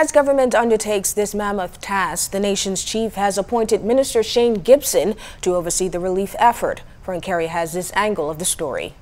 As government undertakes this mammoth task, the nation's chief has appointed Minister Shane Gibson to oversee the relief effort. Frank Carey has this angle of the story.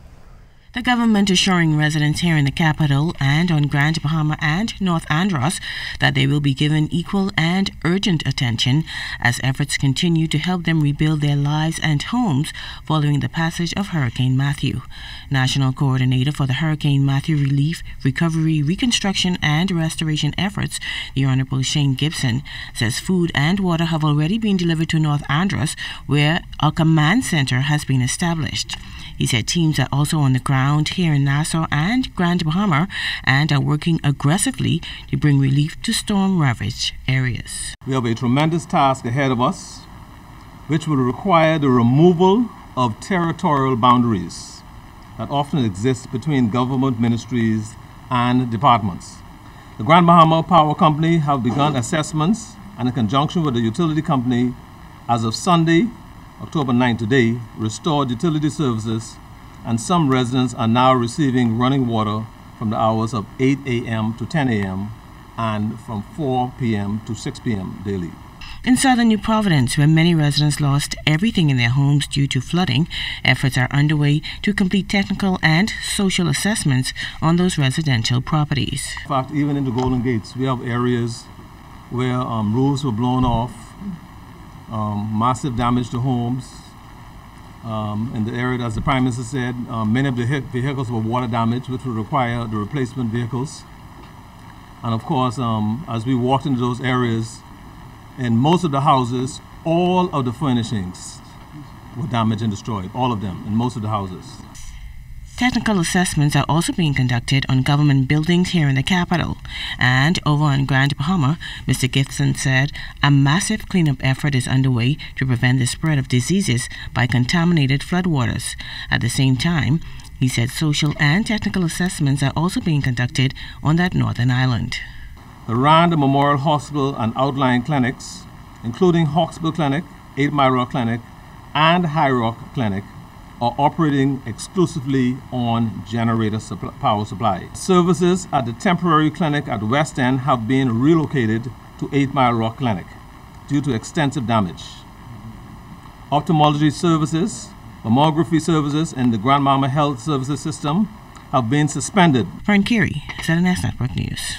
The government assuring residents here in the capital and on Grand Bahama and North Andros that they will be given equal and urgent attention as efforts continue to help them rebuild their lives and homes following the passage of Hurricane Matthew. National Coordinator for the Hurricane Matthew Relief, Recovery, Reconstruction and Restoration efforts, the Honorable Shane Gibson, says food and water have already been delivered to North Andros where a command center has been established. He said teams are also on the ground here in Nassau and Grand Bahama and are working aggressively to bring relief to storm ravaged areas. We have a tremendous task ahead of us, which will require the removal of territorial boundaries that often exist between government ministries and departments. The Grand Bahama Power Company have begun assessments and in conjunction with the utility company as of Sunday, October 9 today, restored utility services, and some residents are now receiving running water from the hours of 8 a.m. to 10 a.m. and from 4 p.m. to 6 p.m. daily. In southern New Providence, where many residents lost everything in their homes due to flooding, efforts are underway to complete technical and social assessments on those residential properties. In fact, even in the Golden Gates, we have areas where um, roofs were blown off, um, massive damage to homes. Um, in the area, as the Prime Minister said, um, many of the vehicles were water damaged, which would require the replacement vehicles. And of course, um, as we walked into those areas, in most of the houses, all of the furnishings were damaged and destroyed, all of them, in most of the houses. Technical assessments are also being conducted on government buildings here in the capital. And over on Grand Bahama, Mr. Gibson said a massive cleanup effort is underway to prevent the spread of diseases by contaminated floodwaters. At the same time, he said social and technical assessments are also being conducted on that northern island. The Rand Memorial Hospital and outlying clinics, including Hawksbill Clinic, Eight Mile Rock Clinic, and High Rock Clinic, are operating exclusively on generator supply, power supply. Services at the temporary clinic at West End have been relocated to 8 Mile Rock Clinic due to extensive damage. Ophthalmology services, mammography services and the Grand Bahama Health Services System have been suspended. Fern Carey, 7 Network News.